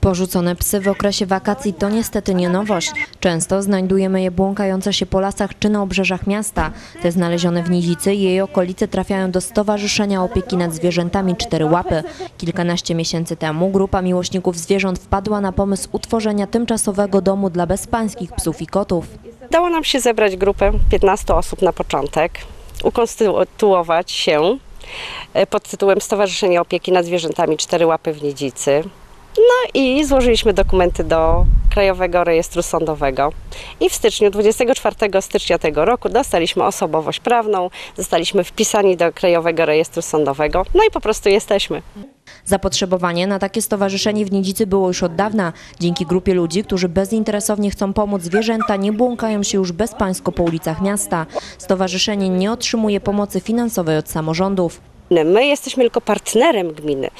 Porzucone psy w okresie wakacji to niestety nie nowość. Często znajdujemy je błąkające się po lasach czy na obrzeżach miasta. Te znalezione w Nizicy i jej okolicy trafiają do Stowarzyszenia Opieki nad Zwierzętami Cztery Łapy. Kilkanaście miesięcy temu grupa miłośników zwierząt wpadła na pomysł utworzenia tymczasowego domu dla bezpańskich psów i kotów. Udało nam się zebrać grupę 15 osób na początek, ukonstytuować się e, pod tytułem Stowarzyszenie Opieki nad Zwierzętami Cztery Łapy w Nidzicy. No i złożyliśmy dokumenty do Krajowego Rejestru Sądowego. I w styczniu, 24 stycznia tego roku dostaliśmy osobowość prawną, zostaliśmy wpisani do Krajowego Rejestru Sądowego, no i po prostu jesteśmy. Zapotrzebowanie na takie stowarzyszenie w Nidzicy było już od dawna. Dzięki grupie ludzi, którzy bezinteresownie chcą pomóc zwierzęta, nie błąkają się już bezpańsko po ulicach miasta. Stowarzyszenie nie otrzymuje pomocy finansowej od samorządów. My jesteśmy tylko partnerem gminy.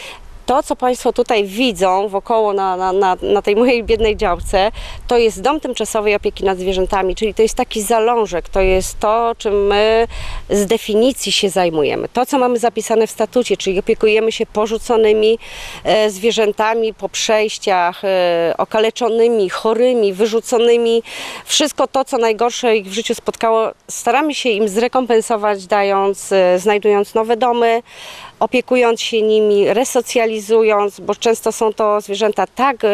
To, co Państwo tutaj widzą wokoło na, na, na, na tej mojej biednej działce, to jest dom tymczasowej opieki nad zwierzętami, czyli to jest taki zalążek, to jest to, czym my z definicji się zajmujemy. To, co mamy zapisane w statucie, czyli opiekujemy się porzuconymi e, zwierzętami po przejściach, e, okaleczonymi, chorymi, wyrzuconymi. Wszystko to, co najgorsze ich w życiu spotkało, staramy się im zrekompensować, dając, e, znajdując nowe domy, opiekując się nimi, resocjalizując, bo często są to zwierzęta tak e,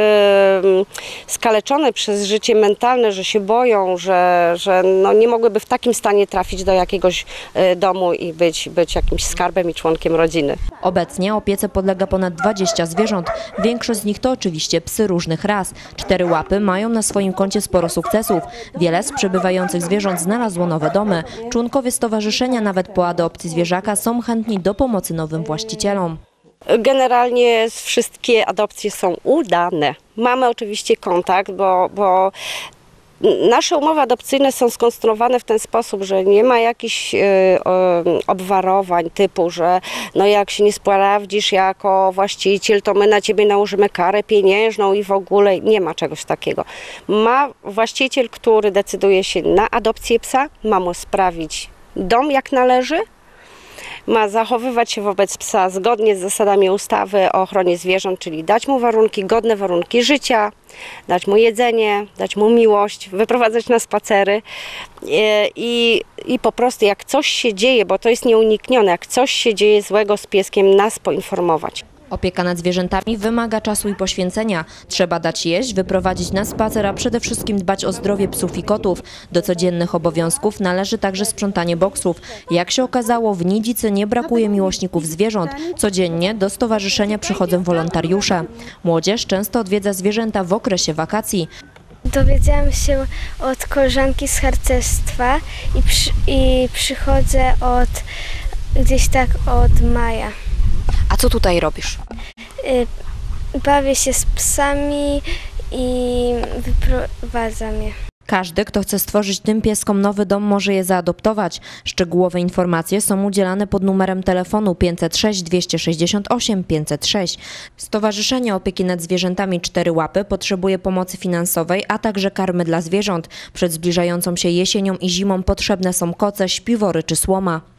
skaleczone przez życie mentalne, że się boją, że, że no nie mogłyby w takim stanie trafić do jakiegoś e, domu i być, być jakimś skarbem i członkiem rodziny. Obecnie opiece podlega ponad 20 zwierząt. Większość z nich to oczywiście psy różnych ras. Cztery łapy mają na swoim koncie sporo sukcesów. Wiele z przebywających zwierząt znalazło nowe domy. Członkowie stowarzyszenia nawet po adopcji zwierzaka są chętni do pomocy nowym właścicielom. Generalnie wszystkie adopcje są udane. Mamy oczywiście kontakt, bo, bo nasze umowy adopcyjne są skonstruowane w ten sposób, że nie ma jakichś y, y, obwarowań typu, że no jak się nie sprawdzisz jako właściciel, to my na ciebie nałożymy karę pieniężną i w ogóle nie ma czegoś takiego. Ma właściciel, który decyduje się na adopcję psa, ma mu sprawić dom jak należy, ma zachowywać się wobec psa zgodnie z zasadami ustawy o ochronie zwierząt, czyli dać mu warunki, godne warunki życia, dać mu jedzenie, dać mu miłość, wyprowadzać na spacery i, i po prostu jak coś się dzieje, bo to jest nieuniknione, jak coś się dzieje złego z pieskiem, nas poinformować. Opieka nad zwierzętami wymaga czasu i poświęcenia. Trzeba dać jeść, wyprowadzić na spacer, a przede wszystkim dbać o zdrowie psów i kotów. Do codziennych obowiązków należy także sprzątanie boksów. Jak się okazało, w Nidzicy nie brakuje miłośników zwierząt. Codziennie do stowarzyszenia przychodzą wolontariusze. Młodzież często odwiedza zwierzęta w okresie wakacji. Dowiedziałam się od koleżanki z harcerstwa i, przy, i przychodzę od gdzieś tak od maja. Co tutaj robisz? Y, Bawię się z psami i wyprowadzam je. Każdy, kto chce stworzyć tym pieskom nowy dom, może je zaadoptować. Szczegółowe informacje są udzielane pod numerem telefonu 506 268 506. Stowarzyszenie Opieki nad Zwierzętami Cztery Łapy potrzebuje pomocy finansowej, a także karmy dla zwierząt. Przed zbliżającą się jesienią i zimą potrzebne są koce, śpiwory czy słoma.